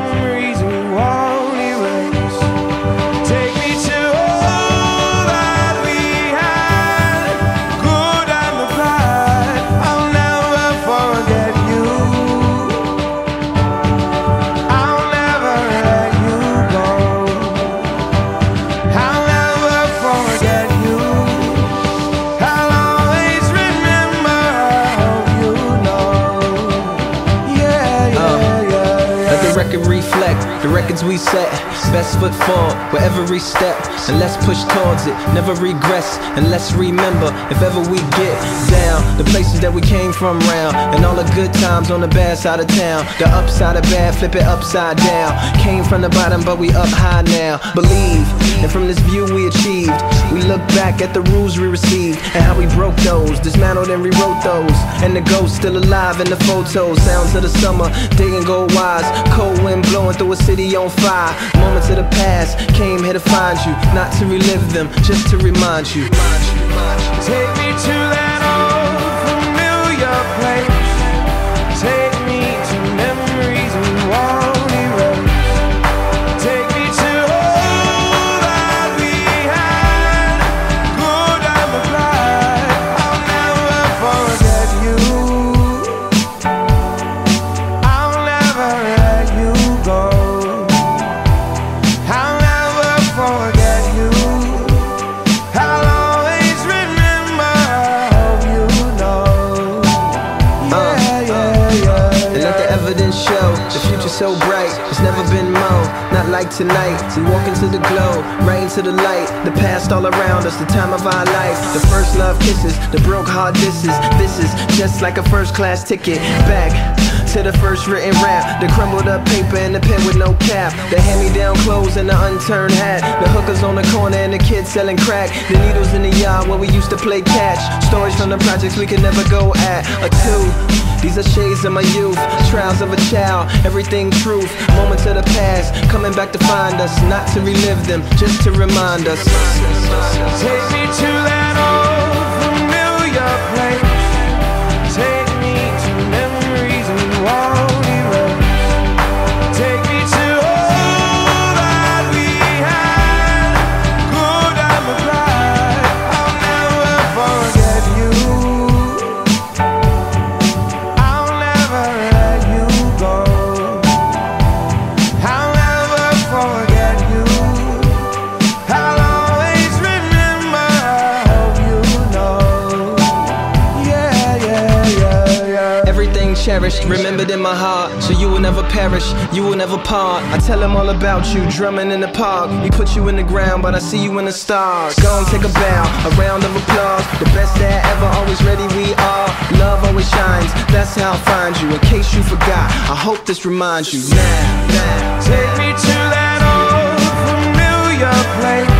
memory. The records we set. Best foot forward with every step, and let's push towards it. Never regress, and let's remember if ever we get the places that we came from round, and all the good times on the bad side of town. The upside of bad, flip it upside down. Came from the bottom, but we up high now. Believe, and from this view we achieved. We look back at the rules we received and how we broke those, dismantled and rewrote those. And the ghost still alive in the photos. Sounds of the summer, digging gold wise. Cold wind blowing through a city on fire. Moments of the past came here to find you, not to relive them, just to remind you. Take the show the future's so bright. It's never been more, not like tonight. We walk into the glow, right into the light. The past all around us, the time of our life. The first love kisses, the broke heart disses. This is just like a first class ticket back. To the first written rap, the crumbled up paper and the pen with no cap, the hand me down clothes and the unturned hat, the hookers on the corner and the kids selling crack, the needles in the yard where we used to play catch, stories from the projects we could never go at, a two. These are shades of my youth, trials of a child, everything truth, moments of the past, coming back to find us, not to relive them, just to remind us. Cherished, remembered in my heart, so you will never perish, you will never part. I tell them all about you, drumming in the park. We put you in the ground, but I see you in the stars. Go and take a bow, a round of applause. The best that ever, always ready we are. Love always shines, that's how I find you. In case you forgot, I hope this reminds you now. now. Take me to that old familiar place.